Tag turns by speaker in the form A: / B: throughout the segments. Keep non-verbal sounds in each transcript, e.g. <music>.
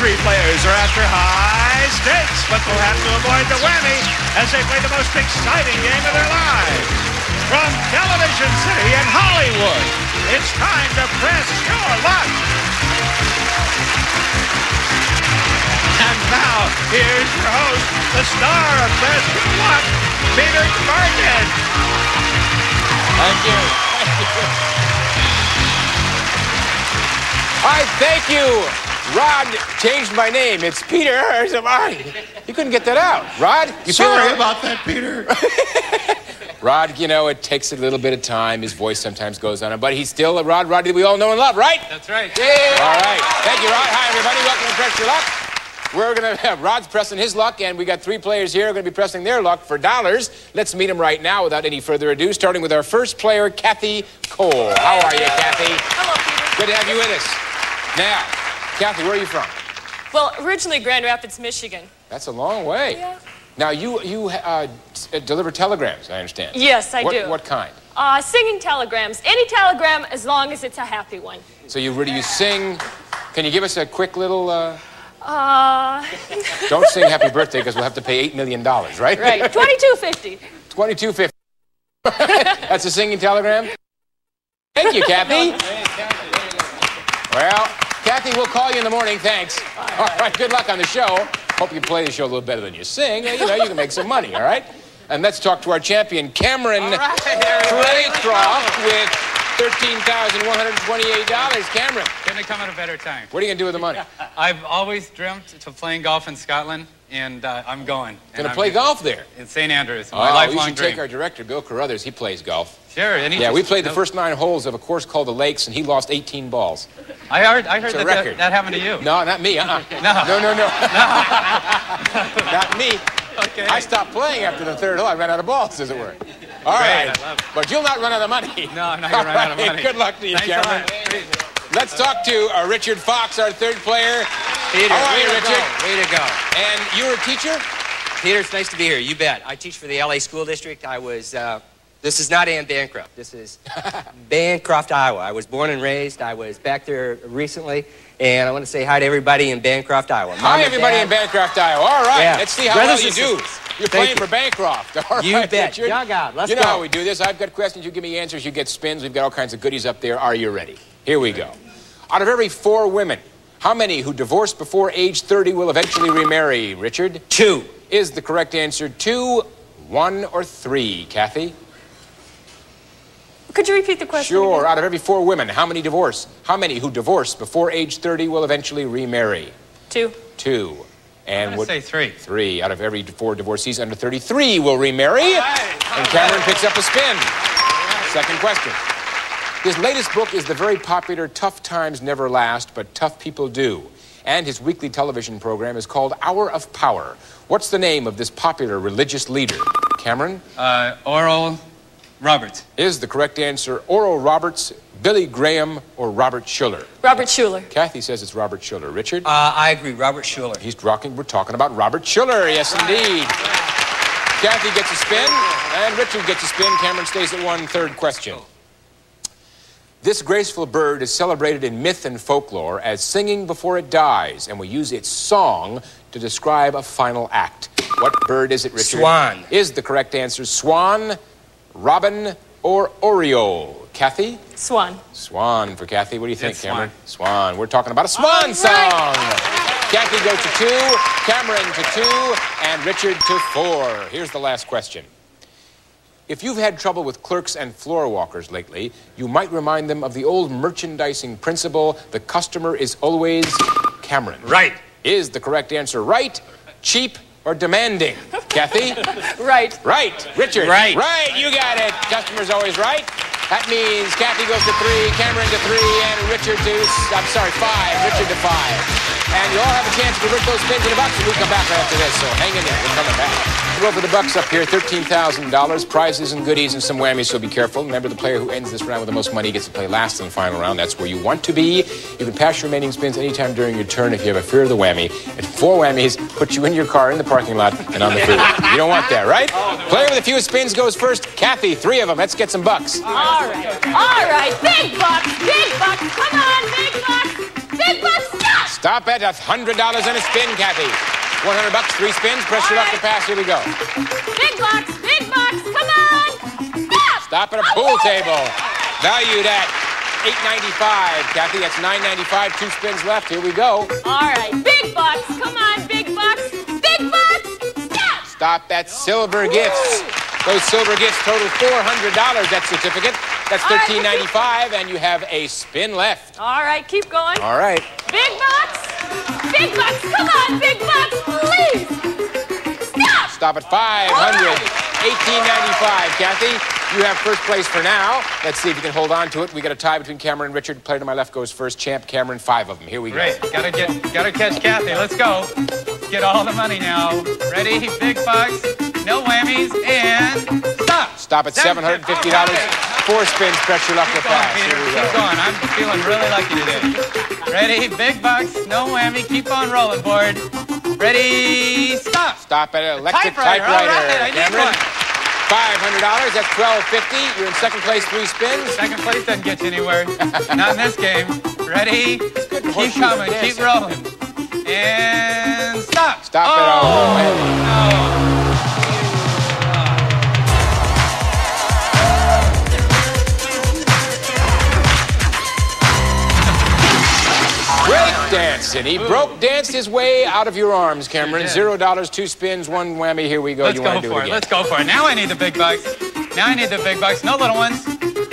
A: three players are after high stakes, but they'll have to avoid the whammy as they play the most exciting game of their lives. From Television City in Hollywood, it's time to press your luck. And now, here's your host, the star of Press Your Luck, Peter Carton.
B: Thank you. <laughs> All right, thank you. Rod changed my name. It's Peter. You couldn't get that out. Rod, you feel
A: Sorry
B: right?
A: about that, Peter. <laughs>
B: Rod, you know, it takes a little bit of time. His voice sometimes goes on, him, but he's still a Rod Roddy that we all know and love, right?
C: That's right. Yeah.
B: All right. Thank you, Rod. Hi, everybody. Welcome to Press Your Luck. We're going to have Rod's pressing his luck, and we got three players here who are going to be pressing their luck for dollars. Let's meet them right now without any further ado, starting with our first player, Kathy Cole. How are you, Kathy?
D: Hello, Peter.
B: Good to have you with us. Now, Kathy, where are you from?
D: Well, originally Grand Rapids, Michigan.
B: That's a long way.
D: Yeah.
B: Now, you, you uh, t- uh, deliver telegrams, I understand.
D: Yes, I
B: what,
D: do.
B: What kind?
D: Uh, singing telegrams. Any telegram as long as it's a happy one.
B: So you really you sing? Can you give us a quick little? Uh,
D: Uh,
B: don't <laughs> sing Happy Birthday because we'll have to pay eight million dollars, right?
D: right. 2250. <laughs>
B: Twenty-two fifty. <laughs> That's a singing telegram. Thank you, Kathy. Well, Kathy, we'll call you in the morning. Thanks. All right. Good luck on the show. Hope you play the show a little better than you sing. You know, you can make some money. All right. And let's talk to our champion, Cameron Craycroft, with thirteen thousand one hundred twenty-eight dollars. Cameron,
C: Couldn't have come at a better time.
B: what are you gonna do with the money? <laughs>
C: I've always dreamt of playing golf in Scotland, and uh, I'm going.
B: Gonna
C: I'm
B: play golf there.
C: in St. Andrews. My
B: Oh, you
C: lifelong
B: should
C: dream.
B: take our director, Bill Carruthers. He plays golf.
C: Sure. And
B: Yeah, we played the first nine holes of a course called the Lakes, and he lost 18 balls.
C: I heard. I heard that,
B: record.
C: that that happened to you.
B: No, not me. Uh-uh. <laughs>
C: No.
B: no, no, no. <laughs> not me.
C: Okay.
B: I stopped playing after the third hole. I ran out of balls, as it were. All
C: Great,
B: right,
C: I love it.
B: but you'll not run out of money. <laughs>
C: No, I'm not gonna run out of money.
B: Good luck to you,
C: Thanks a
B: Cameron.
C: lot. Appreciate it.
B: Let's talk to uh, Richard Fox, our third player.
E: Peter,
B: How are
E: way
B: you, Richard?
E: go. Way to go.
B: And you're a teacher?
E: Peter, it's nice to be here. You bet. I teach for the LA School District. I was, uh, this is not Anne Bancroft. This is <laughs> Bancroft, Iowa. I was born and raised. I was back there recently. And I want to say hi to everybody in Bancroft, Iowa. Mom
B: Hi, everybody
E: Dad.
B: in Bancroft, Iowa. All right,
E: Yeah.
B: let's see how
E: Brothers
B: well you do. You're
E: Thank
B: playing
E: you.
B: for Bancroft. <laughs> All
E: You
B: right,
E: bet.
B: Richard.
E: Jog out. Let's
B: you know
E: go.
B: how we do this. I've got questions. You give me answers. You get spins. We've got all kinds of goodies up there. Are you ready? Here we go. Out of every four women, how many who divorce before age 30 will eventually remarry? Richard?
E: Two.
B: Is the correct answer two, one, or three? Kathy?
D: Could you repeat the question?
B: Sure.
D: again?
B: Out of every four women, how many divorce? How many who divorce before age 30 will eventually remarry?
D: Two.
B: Two. And
C: I'm
B: what?
C: say three.
B: Three out of every four divorcees under 33 will remarry. And Cameron picks up a spin. Second question. His latest book is the very popular Tough Times Never Last, but Tough People Do. And his weekly television program is called Hour of Power. What's the name of this popular religious leader? Cameron?
C: Uh, Oral Roberts.
B: Is the correct answer Oral Roberts, Billy Graham, or Robert Schuller?
D: Robert Schuller.
B: Kathy says it's Robert Schuller. Richard?
E: Uh, I agree. Robert Schuller.
B: He's rocking. We're talking about Robert Schuller. Yes, indeed. Kathy gets a spin, and Richard gets a spin. Cameron stays at one. Third question. This graceful bird is celebrated in myth and folklore as singing before it dies, and we use its song to describe a final act. What bird is it, Richard?
E: Swan.
B: Is the correct answer swan, robin, or oriole? Kathy?
D: Swan.
B: Swan for Kathy. What do you think,
C: It's
B: Cameron? Swan. We're talking about a swan
D: All right.
B: song. Kathy goes to two, Cameron to two, and Richard to four. Here's the last question. If you've had trouble with clerks and floor walkers lately, you might remind them of the old merchandising principle the customer is always Cameron.
C: Right.
B: Is the correct answer right, cheap, or demanding? Kathy? <laughs>
D: Right.
B: Right. Richard?
E: Right.
B: Right, you got it. Customer's always right. That means Kathy goes to three, Cameron to three, and Richard to, I'm sorry, five. Richard to five. And you all have a chance to convert those spins into box when we come back right after this. So hang in there. We're coming back. We'll for the bucks up here. $13,000. Prizes and goodies and some whammies, so be careful. Remember, the player who ends this round with the most money gets to play last in the final round. That's where you want to be. You can pass your remaining spins anytime during your turn if you have a fear of the whammy. And four whammies put you in your car in the parking lot and on the freeway. You don't want that, right? Player with the fewest spins goes first. Kathy, three of them. Let's get some bucks.
D: All right. All right. Big bucks. Big bucks. Come on, big bucks. Big bucks. Stop.
B: Stop at $100 and a spin, Kathy. 100 bucks, three spins. Press your luck to pass. Here we go.
D: Big box, Big box. Come on. Stop.
B: Stop at a pool table. Valued at $8.95. Kathy, that's $9.95. Two spins left. Here we go.
D: All right. Big box. Come on, big box. Big box. Stop.
B: Stop at silver gifts. Those silver gifts total $400. That certificate. That's
D: All right,
B: $13.95, and you have a spin left.
D: All right. Keep going.
B: All right.
D: Big bucks. Big bucks. Come on, big bucks. Please. Stop.
B: Stop at 500. 1895. Kathy, you have first place for now. Let's see if you can hold on to it. We got a tie between Cameron and Richard. Player to my left goes first. Champ Cameron, five of them. Here we go.
C: Great. Gotta get, gotta catch Kathy. Let's go. Get all the money now. Ready? Big bucks. No whammies. And stop.
B: Stop at $750. Four spins. Press your luck to
C: Keep going,
B: pass.
C: Peter.
B: Here we
C: Keep
B: go.
C: going. I'm feeling really lucky today. Ready? Big bucks. No whammy. Keep on rolling, board. Ready? Stop.
B: Stop at an electric
C: Typewriter.
B: typewriter.
C: All right,
B: Cameron,
C: one.
B: $500. That's 1250. You're in second place, three spins.
C: Second place doesn't get you anywhere. Not in this game. Ready? Keep coming. Keep rolling. And stop.
B: Stop
C: oh,
B: it all.
C: Oh,
B: no. Dancing. He broke danced his way out of your arms, Cameron. Zero dollars, two spins, one whammy. Here we go.
C: Let's
B: you
C: go for
B: it?
C: Let's go for it. Now I need the big bucks. Now I need the big bucks. No little ones.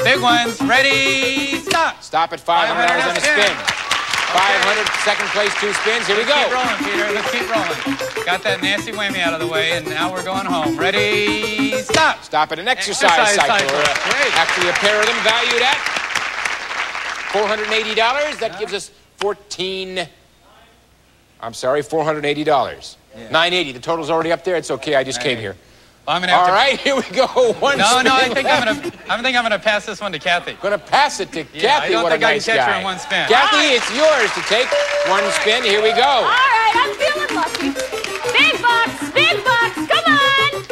C: Big ones. Ready? Stop.
B: Stop at $500 and a spin. 500, second place, two spins. Here we go.
C: Keep rolling, Peter. Let's keep rolling. Got that nasty whammy out of the way, and now we're going home. Ready? Stop.
B: Stop at an exercise,
C: Exercise
B: cycle.
C: cycle. Great.
B: Actually, a pair of them valued at $480. That gives us 14. I'm sorry, $480. 980. The total's already up there. It's okay. I just came here.
C: Well, I'm gonna have
B: All
C: to.
B: right, <laughs> here we go. One
C: No, no. I
B: spin
C: think I'm
B: left.
C: gonna. I think I'm gonna pass this one to Kathy. <laughs>
B: Gonna pass it to
C: Yeah, I
B: Kathy.
C: don't
B: what
C: think
B: a
C: I can
B: nice
C: catch her
B: guy.
C: in one spin.
B: Kathy, it's yours to take one spin. Here we go.
D: All right. I'm feeling lucky. Big bucks. Big bucks. Come on.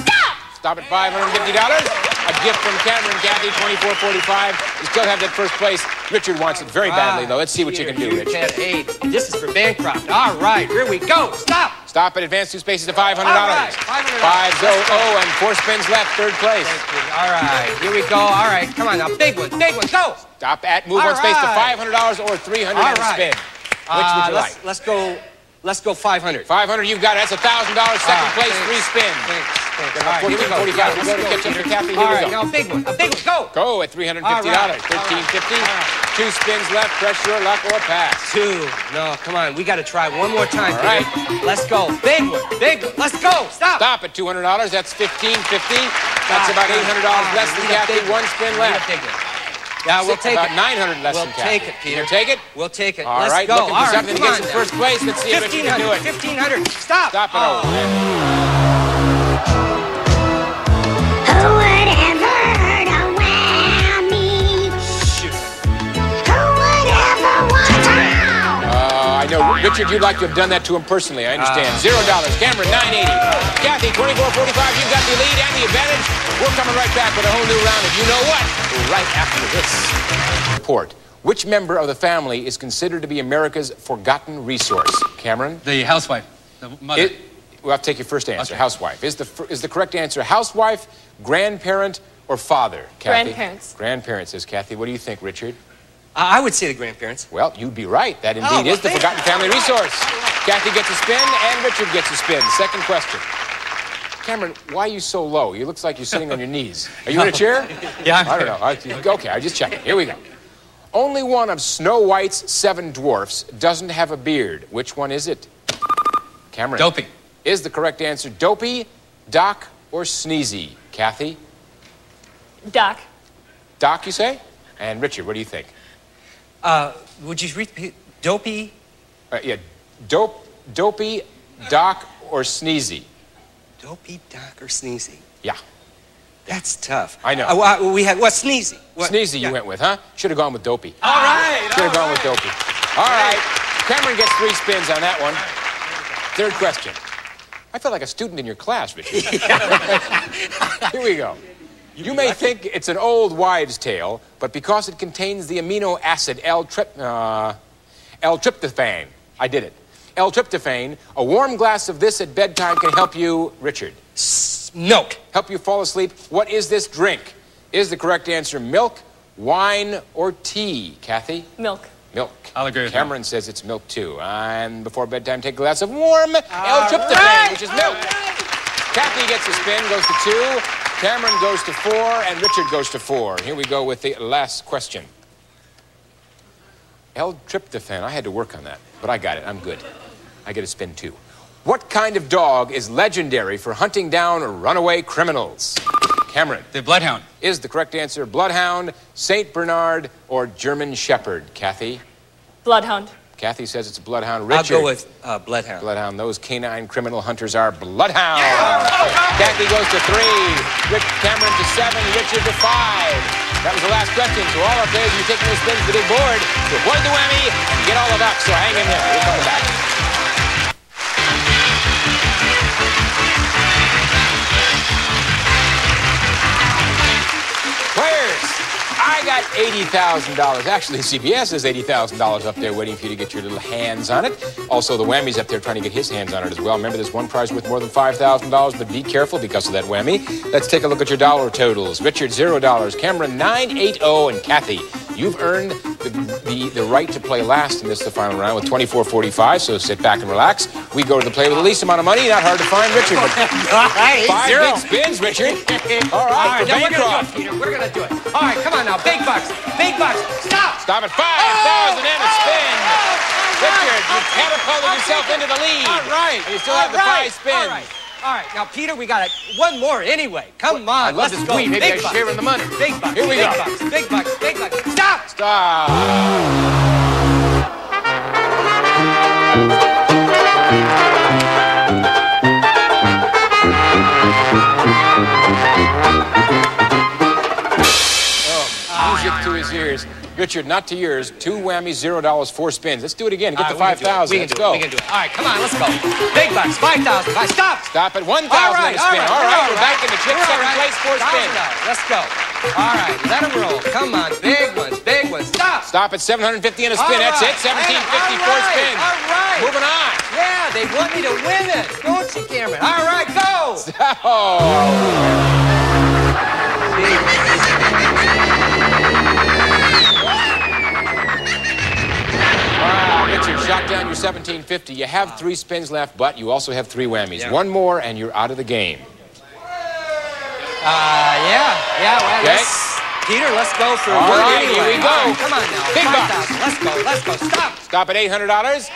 D: Stop.
B: Stop at $550. Gift from Cameron, Kathy, 2445. You still have that first place. Richard wants it very badly, though. Let's see what you can do, Richard.
E: Ted, eight. This is for Bancroft. All right, here we go. Stop.
B: Stop at advance two spaces to $500.
E: All right, $500.
B: Five, oh, oh, and four spins left, third place.
E: All right, here we go. All right, come on now. Big one, big one, go.
B: Stop at move
E: All
B: one space to $500 or 300
E: All
B: and
E: right.
B: spin. Which
E: Uh,
B: would you
E: let's,
B: like?
E: Let's go, let's go 500.
B: 500, you've got it. That's $1,000, second
E: Ah,
B: place,
E: thanks.
B: three spins.
E: All right, here we go.
B: 1445. We'll
E: let's
B: go to
E: go,
B: catch up to
E: Peter.
B: Kathy. Here
E: All
B: we go.
E: now a big one, a big one, go.
B: Go at $350.
E: All right.
B: 1350.
E: All right.
B: Two spins left. Press your luck or pass.
E: Two. No, come on, we got to try one more time.
B: All right.
E: Let's go. Big one, big one. Let's go. Stop.
B: Stop at $200. That's 1,550. That's
E: Ah,
B: about $800
E: ah,
B: less than Kathy. One spin
E: We
B: left.
E: big one. Yeah, we'll
B: Six-
E: take
B: about
E: it.
B: 900 less
E: We'll
B: than Kathy.
E: take it, Peter.
B: You take it?
E: We'll take it.
B: All
E: Let's
B: right,
E: go.
B: looking
E: All
B: for
E: right,
B: something to
E: come
B: get
E: on
B: some first place. Let's see if Richard can do
E: 1500,
B: it.
E: 1500. Stop.
B: Stop it
E: Oh.
B: Richard, you'd like to have done that to him personally. I understand. Ah. Zero dollars. Cameron, 980. Kathy, 2445. You've got the lead and the advantage. We're coming right back with a whole new round of you know what? Right after this. Report. Which member of the family is considered to be America's forgotten resource? Cameron?
C: The housewife. The mother.
B: It, well, I'll take your first answer.
C: Okay.
B: Housewife. Is the, is the correct answer housewife, grandparent, or father? Kathy?
D: Grandparents.
B: Grandparents, says Kathy. What do you think, Richard?
E: I I would say the grandparents.
B: Well, you'd be right. That indeed
E: Oh, well,
B: is the forgotten
E: you.
B: family resource. Kathy gets a spin, and Richard gets a spin. Second question. Cameron, why are you so low? You looks like you're sitting on your knees. Are you in a chair? <laughs>
C: Yeah, I'm
B: I don't
C: here.
B: know. I- okay, I just checking. Here we go. Only one of Snow White's seven dwarfs doesn't have a beard. Which one is it? Cameron.
C: Dopey.
B: Is the correct answer Dopey, Doc, or Sneezy? Kathy?
D: Doc.
B: Doc, you say? And Richard, what do you think?
E: Uh, would you repeat? Dopey?
B: Uh, yeah, dope, dopey, Doc, or sneezy?
E: Dopey, Doc, or Sneezy?
B: Yeah.
E: That's tough.
B: I know.
E: Uh, we had, what, Sneezy? What?
B: Sneezy
E: yeah.
B: you went with, huh? Should have gone with dopey.
E: All right.
B: Should have gone with dopey. All right. Cameron gets three spins on that one. Third question. I feel like a student in your class, Richard. <laughs> Here we go. You may think it's an old wives' tale, but because it contains the amino acid L-trip, uh, L-tryptophan, I did it. L-tryptophan, a warm glass of this at bedtime can help you, Richard,
E: Milk.
B: help you fall asleep. What is this drink? Is the correct answer milk, wine, or tea? Kathy?
D: Milk.
B: Milk.
C: I'll agree with
B: Cameron says it's milk too. And before bedtime, take a glass of warm L-tryptophan, which is milk. Kathy gets a spin, goes to two. Cameron goes to four, and Richard goes to four. Here we go with the last question. L-tryptophan. I had to work on that, but I got it. I'm good. I get a spin too. What kind of dog is legendary for hunting down runaway criminals? Cameron.
C: The Bloodhound.
B: Is the correct answer Bloodhound, St. Bernard, or German Shepherd? Kathy?
D: Bloodhound.
B: Kathy says it's a Bloodhound.
E: I'll go with uh, Bloodhound.
B: Bloodhound. Those canine criminal hunters are Bloodhound. Kathy goes to three. Rick Cameron to seven. Richard to five. That was the last question. So all our players, you're taking those spins to the big board to avoid the whammy and get all the bucks. So hang in there. $80,000. Actually, CBS has $80,000 up there waiting for you to get your little hands on it. Also, the whammy's up there trying to get his hands on it as well. Remember, there's one prize worth more than $5,000, but be careful because of that whammy. Let's take a look at your dollar totals. Richard, $0. Cameron, 980 And Kathy, you've earned the, the, the right to play last in this, the final round, with 24.45, so sit back and relax. We go to the play with the least amount of money. Not hard to find, Richard. But <laughs> five big spins, Richard. <laughs> All right, for
E: now we're gonna do it, Peter. We're gonna do it. All right, come on now. Big bucks. Big bucks. Stop.
B: Stop at 5,000 and a oh, oh, spin. Oh, Richard, you catapulted yourself into the lead.
E: All right.
B: And you still
E: All
B: have the
E: right.
B: five spins.
E: All right. All right. Now, Peter, we got it. One more anyway. Come on.
B: I'd love
E: let's
B: to
E: go.
B: Maybe
E: big
B: I
E: bucks.
B: share in the money.
E: Big bucks.
B: Here we
E: big
B: go.
E: bucks. Big bucks. Big bucks. Stop.
B: Stop. Oh, music to his ears. Richard, not to yours. Two whammies, zero dollars, four spins. Let's do it again. Get
E: All
B: the
E: right, we can do it.
B: 5,000.
E: We can
B: Let's go.
E: it. We can do it. All right, come on, let's go. Big bucks, 5,000. Five. Stop.
B: Stop at 1,000
E: All right,
B: and a spin.
E: all right, we're
B: right,
E: all
B: we're
E: right.
B: back in the chick second
E: right.
B: place, four spins.
E: Let's go. All right, let them roll. Come on, big ones, big ones. Stop.
B: Stop at 750 and a spin.
E: All
B: That's
E: right.
B: it. 1750,
E: All
B: four
E: right,
B: spins.
E: all right.
B: Moving on.
E: Yeah, they want me to win it. Don't you, Cameron? All right, go.
B: Oh. Wow, Richard, shot down your 1750. You have three spins left, but you also have three whammies.
E: Yeah.
B: One more, and you're out of the game.
E: Uh, yeah, yeah. Well,
B: Okay.
E: let's, Peter, let's go for
B: All
E: one
B: right, here we go.
E: Right, come on now.
B: Big
E: 5,000. Let's go. Let's go. Stop.
B: Stop at $800.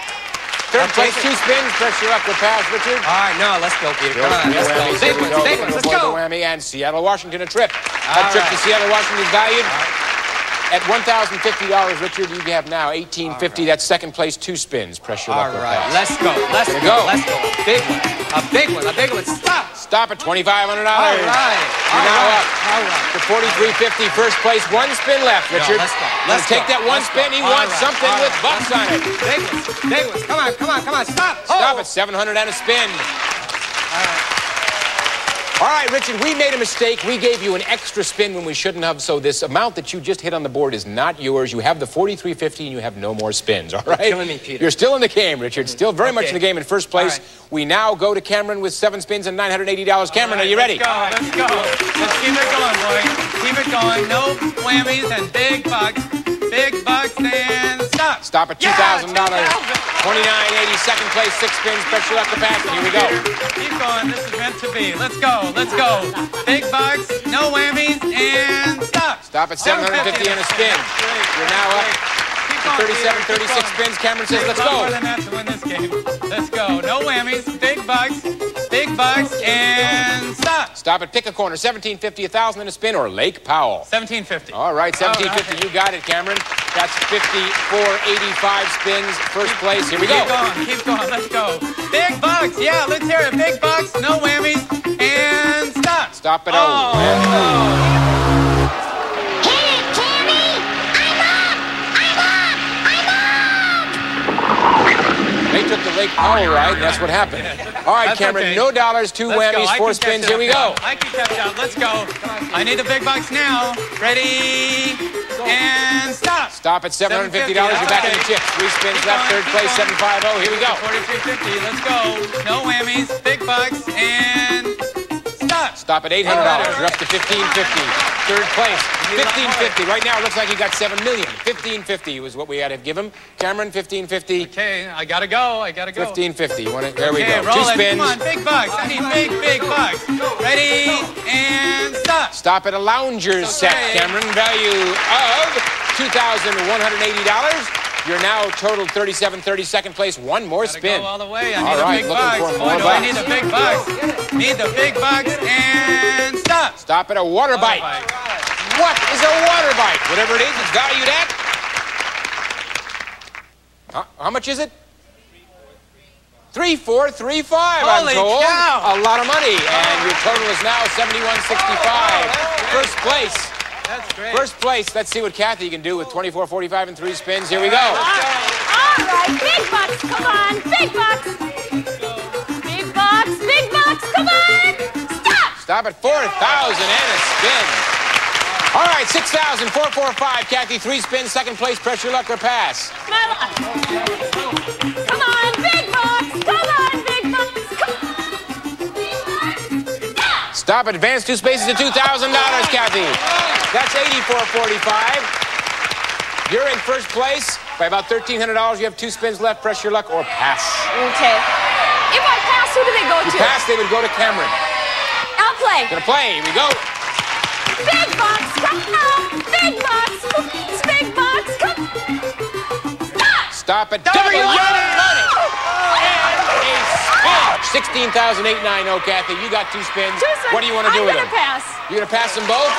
B: Third place, two spins. Pressure up, we'll pass, Richard.
E: All right, no, let's go, Peter. Come on, let's go. Big ones, big ones. Let's go.
B: The whammy and Seattle, Washington, a trip.
E: All
B: trip to. Seattle, Washington is valued at $1,050, Richard. You have now 1850. That's second place, two spins. Pressure
E: All
B: pass.
E: let's go. Let's go.
B: go.
E: Let's go. A Big one. A big one. A big one. Stop.
B: Stop at $2,500.
E: All right.
B: You're
E: All
B: now
E: right.
B: up
E: All right.
B: to 4350 first place. One spin left, Richard.
E: let's go. Let's
B: take
E: go.
B: that one
E: Let's
B: spin.
E: go.
B: He
E: All
B: wants
E: right.
B: something
E: All
B: with
E: right.
B: bucks on it.
E: Big ones. Big ones. Come on, come on, come on. Stop.
B: Stop
E: Oh.
B: at 700 and a spin. All right, Richard, we made a mistake. We gave you an extra spin when we shouldn't have, so this amount that you just hit on the board is not yours. You have the 4350 and you have no more spins, all right?
E: killing me, Peter.
B: You're still in the game, Richard. Still very much in the game in first place.
E: All right.
B: We now go to Cameron with seven spins and $980. Cameron, are you ready?
C: Let's go. Let's go. Let's keep it going, boy. Keep it going. No whammies and big bucks. Big bucks and stop.
B: Stop at
C: Yeah,
B: $2,000.
C: 2,000.
B: 2980 second place, six spins, pressure left to pass, here we go.
C: Keep going. This is meant to be. Let's go. Let's go. Big bucks, no whammies, and stop.
B: Stop at 750 and a spin. You're now up
C: Going,
B: 37,
C: Peter. Keep
B: 36
C: going.
B: spins. Cameron says, let's go.
C: more than that to win this game. Let's go. No whammies, big bucks, big bucks, and stop.
B: Stop it. Pick a corner. 1750, 1000 in a spin, or Lake Powell.
C: 1750.
B: All right, 1750. You got it, Cameron. That's 5485 spins. First place. Here we go.
C: Keep going, keep going, let's go. Big bucks, yeah, let's hear it. Big bucks, no whammies, and stop.
B: Stop it.
C: Oh,
F: Hit
B: took the Lake Powell ride, and that's what happened. All right,
C: That's
B: Cameron.
C: okay.
B: No dollars, 2
C: Let's
B: whammies, four spins. Here we go.
C: I can catch up. Let's go. I need the big bucks now. Ready and stop.
B: Stop at $750. You're back in the chip. Three spins
C: Keep
B: left.
C: going,
B: Third place,
C: going.
B: 750. Here we go.
C: 4350. Let's go. No whammies. Big bucks and stop.
B: Stop at $800. You're up to 1550. Third place,
C: need a
B: 1550. Right now, it looks like you got 7 million. 1550 was what we had to give him. Cameron, 1550.
C: Okay, I gotta go. I gotta go.
B: 1550. You wanna- There we go.
C: roll
B: Two
C: it.
B: spins.
C: Come on, big bucks. I need big, big bucks. Ready and stop.
B: Stop at a lounger's set, Cameron. Value of $2,180. You're now totaled 37, 30, second place. One more
C: Gotta
B: spin.
C: go all the way. I
B: All
C: need
B: right,
C: the big
B: looking
C: bucks.
B: for more
C: do I need the big bucks. Need the big bucks and stop.
B: Stop at a water bite. What is a water bite? Whatever it is, it's valued at. Huh? How much is it? Three four three five.
C: Holy
B: I'm told.
C: cow.
B: A lot of money, and your total is now seventy-one sixty-five. First place.
C: That's great.
B: First place. Let's see what Kathy can do with twenty-four forty-five and three spins. Here we go.
D: All right, big bucks, come on, big bucks. Big bucks, big bucks, come on. Stop.
B: Stop at four thousand and a spin. All right, six thousand four four five. Kathy, three spins. Second place. Pressure, luck, or pass.
D: Smile. Come Stop.
B: Stop. Advance two spaces to $2,000, Kathy. That's 84.45. You're in first place by about $1,300. You have two spins left. Press your luck or pass.
D: Okay. If I pass, who do they go
B: You
D: to?
B: pass, they would go to Cameron.
D: I'll play.
B: Gonna play. Here we go.
D: Big bucks, come on. Big bucks, please, big bucks, come on. Stop.
B: Stop at double your money.
D: Oh!
B: And a spin. 16,890, Kathy. You got two spins.
D: Two spins.
B: What do you want to do
D: I'm
B: with
D: gonna
B: them?
D: pass.
B: You gonna pass them both?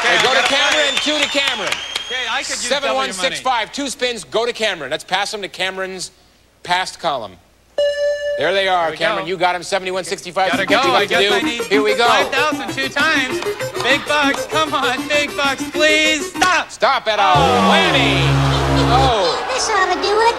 C: Okay,
B: They go to Cameron
C: play.
B: and two to Cameron.
C: Okay, I could use double your money.
B: 7165. Two spins, go to Cameron. Let's pass them to Cameron's past column. There they are,
C: we
B: Cameron.
C: go.
B: You got them, 7165.
C: Gotta go. I
B: like to
C: guess? I need
B: Here we go.
C: 5,000 two times. Big bucks. Come on, big bucks, please. Stop.
B: Stop at a oh. whammy. <laughs> Oh.
F: This ought to do it.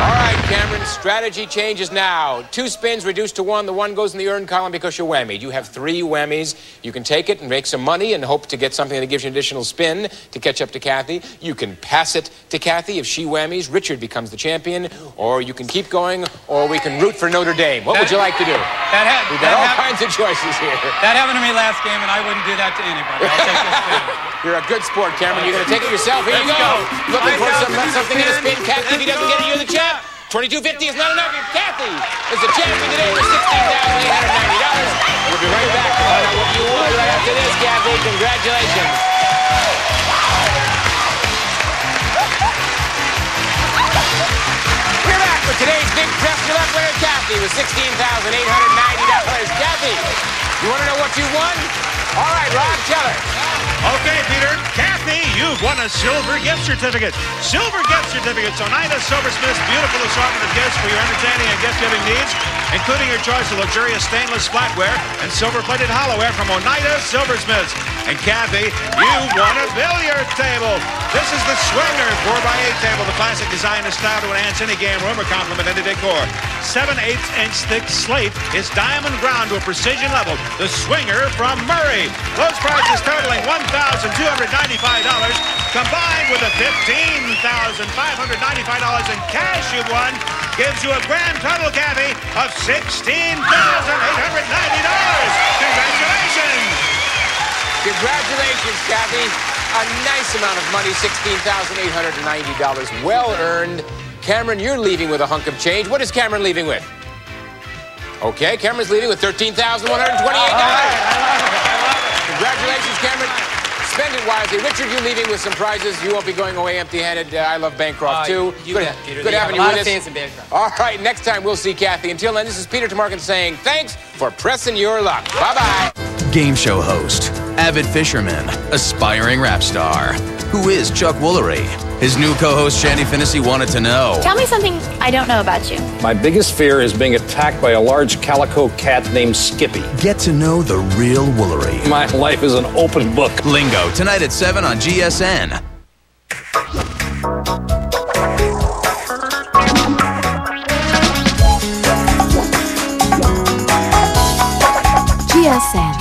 B: All right, Cameron. Strategy changes now. Two spins reduced to one. The one goes in the earned column because you're whammied. You have three whammies. You can take it and make some money and hope to get something that gives you an additional spin to catch up to Kathy. You can pass it to Kathy. If she whammies, Richard becomes the champion. Or you can keep going, or we can root for Notre Dame. What would you like to do?
C: That, ha-
B: We've
C: that,
B: got all kinds of choices here.
C: that happened to me last game, and I wouldn't do that to anybody. I'll take this <laughs> spin.
B: You're a good sport, Cameron. You're going to take it yourself. Here you
C: Let's
B: go.
C: go.
B: Looking for some, something in a spin. Kathy, if he doesn't
C: go.
B: get it, you're the champ. 2250 is not enough. Kathy is the champion today with $16,890. We'll be right back to find out what you won right after this, Kathy. Congratulations. We're back with today's big press your luck winner, Kathy, with $16,890. Kathy, you want to know what you won? All right, Rod, tell her.
A: Okay, Peter. Kathy, you've won a silver gift certificate. Silver gift certificates. Oneida Silversmith's beautiful assortment of gifts for your entertaining and gift-giving needs, including your choice of luxurious stainless flatware and silver-plated hollowware from Oneida Silversmiths. And Kathy, you've won a billiard table. This is the Swinger 4x8 table, the classic design and style to enhance any game room or complement any decor. 7 8 inch thick slate is diamond ground to a precision level. The Swinger from Murrey. Those prices totaling $1,295 combined with the $15,595 in cash you won gives you a grand total, Kathy, of $16,890. Congratulations!
B: Congratulations, Kathy. A nice amount of money, $16,890. Well earned. Cameron, you're leaving with a hunk of change. What is Cameron leaving with? Okay, Cameron's leaving with $13,128. Congratulations, Cameron. Spend it wisely. Richard, you're leaving with some prizes. You won't be going away empty-handed. Uh, I love Bancroft,
E: Uh,
B: too.
E: you
B: good
E: bet, Peter.
B: good
E: They have
B: having
E: a
B: you
E: lot
B: with
E: of
B: us.
E: fans in Bancroft.
B: All right, next time we'll see Kathy. Until then, this is Peter Tomarken saying thanks for pressing your luck. Bye-bye.
G: Game show host, avid fisherman, aspiring rap star. Who is Chuck Woolery? His new co-host Shandi Finnessey wanted to know.
D: Tell me something I don't know about you.
H: My biggest fear is being attacked by a large calico cat named Skippy.
G: Get to know the real Woolery.
H: My life is an open book.
G: Lingo tonight at 7 on GSN.
I: GSN.